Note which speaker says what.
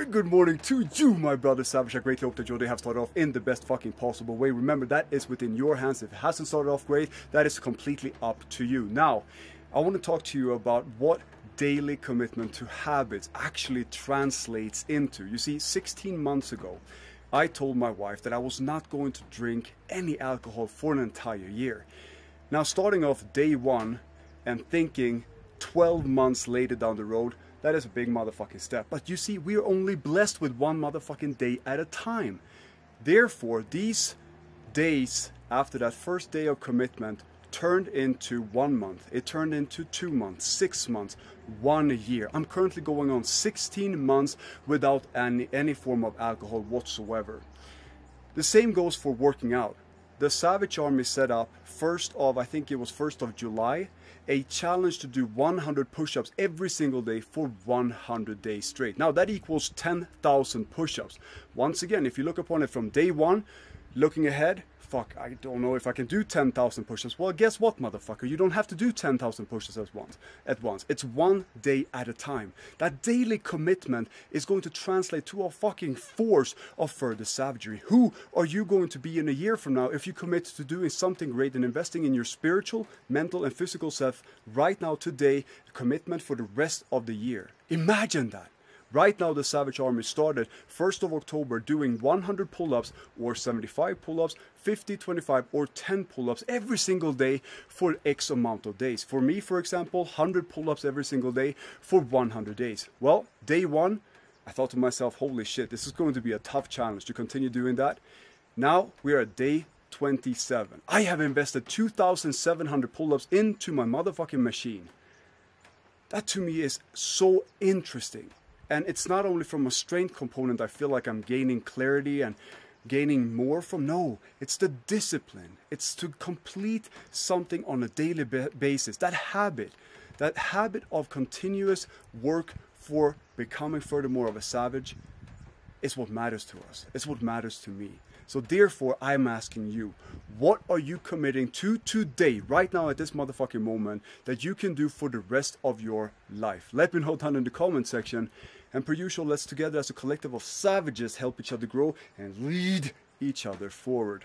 Speaker 1: very good morning to you, my brother Savage. I greatly hope that your day have started off in the best fucking possible way. Remember, that is within your hands. If it hasn't started off great, that is completely up to you. Now, I want to talk to you about what daily commitment to habits actually translates into. You see, 16 months ago, I told my wife that I was not going to drink any alcohol for an entire year. Now, starting off day one and thinking 12 months later down the road, that is a big motherfucking step. But you see, we are only blessed with one motherfucking day at a time. Therefore, these days after that first day of commitment turned into one month. It turned into two months, six months, one year. I'm currently going on 16 months without any, any form of alcohol whatsoever. The same goes for working out. The Savage Army set up first of, I think it was first of July, a challenge to do 100 push-ups every single day for 100 days straight. Now that equals 10,000 push-ups. Once again, if you look upon it from day one, looking ahead, fuck, I don't know if I can do 10,000 push-ups. Well, guess what, motherfucker? You don't have to do 10,000 push-ups at once. At once. It's one day at a time. That daily commitment is going to translate to a fucking force of further savagery. Who are you going to be in a year from now if you commit to doing something great and investing in your spiritual, mental, and physical self right now, today, commitment for the rest of the year? Imagine that. Right now, the Savage Army started 1st of October doing 100 pull ups or 75 pull ups, 50, 25, or 10 pull ups every single day for X amount of days. For me, for example, 100 pull ups every single day for 100 days. Well, day one, I thought to myself, holy shit, this is going to be a tough challenge to continue doing that. Now we are at day 27. I have invested 2,700 pull ups into my motherfucking machine. That to me is so interesting and it's not only from a strength component, I feel like I'm gaining clarity and gaining more from. No, it's the discipline. It's to complete something on a daily basis. That habit, that habit of continuous work for becoming furthermore of a savage is what matters to us. It's what matters to me. So therefore, I'm asking you, what are you committing to today, right now at this motherfucking moment, that you can do for the rest of your life? Let me know down in the comment section. And per usual, let's together as a collective of savages help each other grow and lead each other forward.